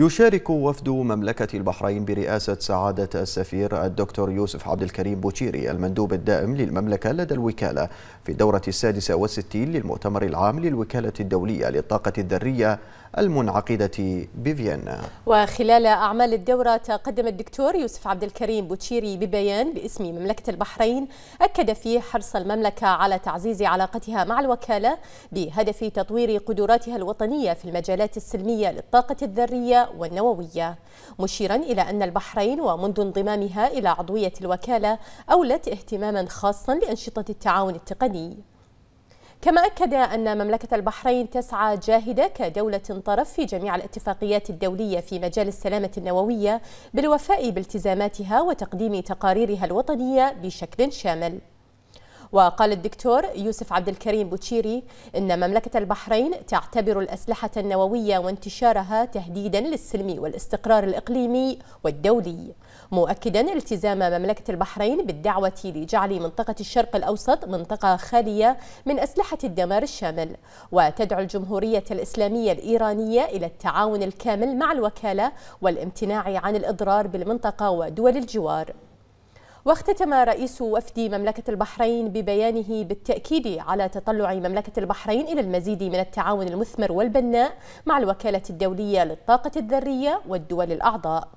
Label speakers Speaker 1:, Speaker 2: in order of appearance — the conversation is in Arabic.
Speaker 1: يشارك وفد مملكة البحرين برئاسة سعادة السفير الدكتور يوسف عبد الكريم بوجيري المندوب الدائم للمملكة لدى الوكالة في الدورة السادسة والستين للمؤتمر العام للوكالة الدولية للطاقة الذرية المنعقدة بفيينا.
Speaker 2: وخلال أعمال الدورة تقدم الدكتور يوسف عبد الكريم بوجيري ببيان باسم مملكة البحرين أكد فيه حرص المملكة على تعزيز علاقتها مع الوكالة بهدف تطوير قدراتها الوطنية في المجالات السلمية للطاقة الذرية والنووية. مشيرا إلى أن البحرين ومنذ انضمامها إلى عضوية الوكالة أولت اهتماما خاصا لأنشطة التعاون التقني. كما أكد أن مملكة البحرين تسعى جاهدة كدولة طرف في جميع الاتفاقيات الدولية في مجال السلامة النووية بالوفاء بالتزاماتها وتقديم تقاريرها الوطنية بشكل شامل. وقال الدكتور يوسف عبد الكريم بوتشيري إن مملكة البحرين تعتبر الأسلحة النووية وانتشارها تهديدا للسلم والاستقرار الإقليمي والدولي مؤكدا التزام مملكة البحرين بالدعوة لجعل منطقة الشرق الأوسط منطقة خالية من أسلحة الدمار الشامل وتدعو الجمهورية الإسلامية الإيرانية إلى التعاون الكامل مع الوكالة والامتناع عن الإضرار بالمنطقة ودول الجوار. واختتم رئيس وفد مملكة البحرين ببيانه بالتأكيد على تطلع مملكة البحرين إلى المزيد من التعاون المثمر والبناء مع الوكالة الدولية للطاقة الذرية والدول الأعضاء.